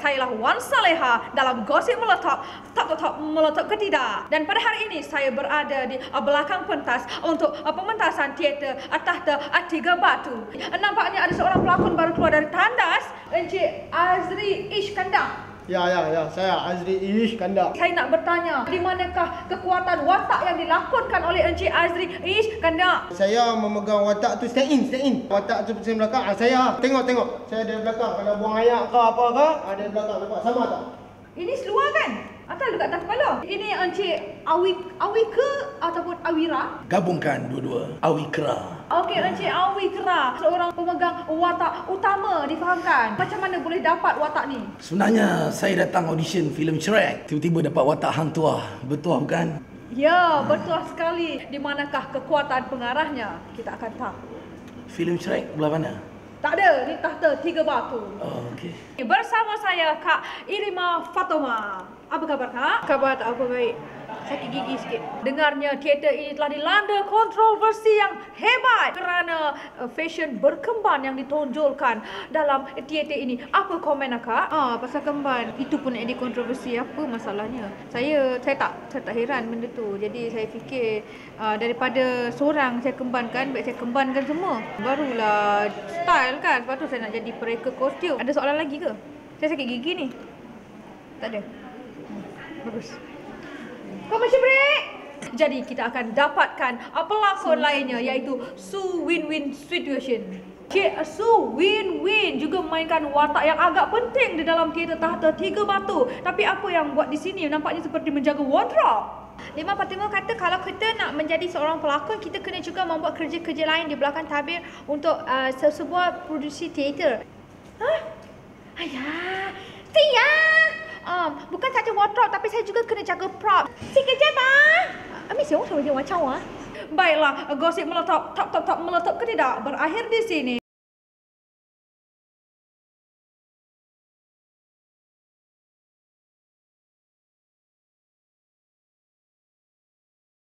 Lah Wan Saleha dalam gosip meletup, top top top meletup ke tidak. Dan pada hari ini saya berada di uh, belakang pentas untuk uh, pementasan teater Tahta Tiga Batu. Nampaknya ada seorang pelakon baru keluar dari tandas, Encik Azri Ishkandar. Ya, ya, ya. Saya Azri Ish. Saya nak bertanya, di manakah kekuatan watak yang dilakonkan oleh Encik Azri Ishkandar? Saya memegang watak tu stand in, stand in. Watak tu pasal belakang. Ah, saya tengok, tengok. Saya ada belakang. Kalau buang ayak ke apa ke, ada belakang. Nampak sama tak? Ini seluar kan? Kepala? Ini Encik Awi Awi ke ataupun Awira? Gabungkan dua-dua. Awikra. Okey, Encik Awi Kera, seorang pemegang watak utama difahamkan. Macam mana boleh dapat watak ni? Sebenarnya saya datang audition filem Shrek. Tiba-tiba dapat watak hang tua. Betul bukan? Ya, betul sekali. Di manakah kekuatan pengarahnya? Kita akan tahu. Filem Shrek belah mana? Tak ada, ni tahta tiga batu. Oh, okey. Bersama saya Kak Irima Fatoma. Apa khabar Kak? Khabar tak apa baik. Sakit gigi sikit. Dengarnya teater ini telah dilanda kontroversi yang hebat kerana uh, fashion berkemban yang ditonjolkan dalam teater ini. Apa komen Kak? Ah, pasal kemban. Itu pun ada kontroversi. Apa masalahnya? Saya saya tak saya tak heran benda tu. Jadi saya fikir uh, daripada seorang saya kembankan, baik saya kembankan semua. Barulah style kan. Lepas tu saya nak jadi pereka kostum. Ada soalan lagi ke? Saya sakit gigi ni. Tak ada. Hmm, Bagus. Commercial break. Jadi kita akan dapatkan pelakon lainnya iaitu Su Win-Win Situation. Cik Su Win-Win juga memainkan watak yang agak penting di dalam teater tahta tiga batu. Tapi apa yang buat di sini nampaknya seperti menjaga wardrobe. Lima Fatimah kata kalau kita nak menjadi seorang pelakon, kita kena juga membuat kerja-kerja lain di belakang tabir untuk uh, sebuah produksi teater. Hah? Ayah! Um, bukan saja wardrobe tapi saya juga kena jaga prop. Sikit je, Bang. Ami siapa suruh dia macam ah? Baiklah, gosip meletup, top top top meletup ke tidak berakhir di sini.